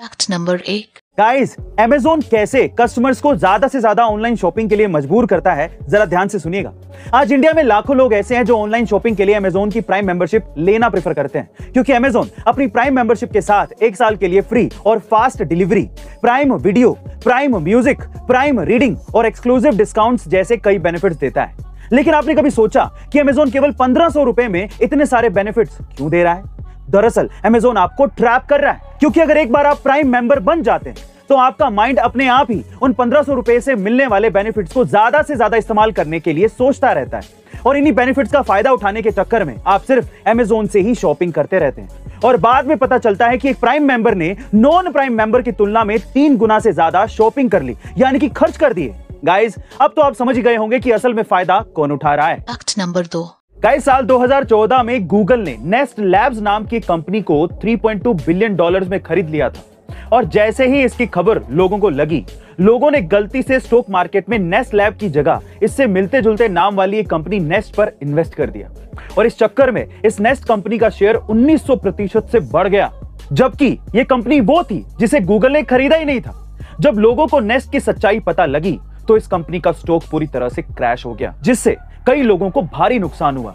Fact number एक। Guys Amazon कैसे customers को ज़्यादा से ज़्यादा ऑनलाइन शॉपिंग के लिए मजबूर करता है, जरा ध्यान से सुनिएगा। आज इंडिया में लाखों लोग ऐसे हैं जो ऑनलाइन शॉपिंग के लिए अमेजोन की प्राइम मेंबरशिप लेना प्रेफर करते हैं। क्योंकि अमेजोन अपनी प्राइम मेंबरशिप के साथ एक साल के लिए फ्री और fast delivery prime video prime music prime reading और एक्सक्लूसिव डिस्काउंट्स जैसे कई बेनिफिट्स देता है। लेकिन आपने कभी सोचा कि अमेजोन केवल पंद्रह सौ में इतने सारे बेनिफिट क्यों दे रहा है? दरअसल अमेजोन आपको ट्रैप कर रहा है। क्योंकि अगर एक बार आप प्राइम मेंबर बन जाते हैं तो आपका माइंड अपने आप ही उन पंद्रह सौ रुपए से मिलने वाले बेनिफिट्स को ज़्यादा से ज़्यादा इस्तेमाल करने के लिए सोचता रहता है। और इन्हीं बेनिफिट्स का फ़ायदा उठाने के चक्कर में आप सिर्फ़ एमेजोन से ही शॉपिंग करते रहते हैं। और बाद में पता चलता है कि एक प्राइम मेंबर ने नॉन प्राइम मेंबर की तुलना में तीन गुना से ज़्यादा शॉपिंग कर ली, यानी कि खर्च कर दिए। गाइज़ अब तो आप समझ गए होंगे कि असल में फ़ायदा कौन उठा रहा है। नंबर दो कई साल 2014 में गूगल ने नेस्ट लैब्स नाम की कंपनी को 3.2 बिलियन डॉलर्स में खरीद लिया था। और जैसे ही इसकी खबर लोगों को लगी, लोगों ने गलती से स्टॉक मार्केट में नेस्ट लैब की जगह इससे मिलते जुलते नाम वाली एक कंपनी नेस्ट पर इन्वेस्ट कर दिया। और इस चक्कर में इस नेस्ट कंपनी का शेयर 1900 प्रतिशत से बढ़ गया। जबकि यह कंपनी वो थी जिसे गूगल ने खरीदा ही नहीं था। जब लोगों को नेस्ट की सच्चाई पता लगी तो इस कंपनी का स्टॉक पूरी तरह से क्रैश हो गया, जिससे कई लोगों को भारी नुकसान हुआ।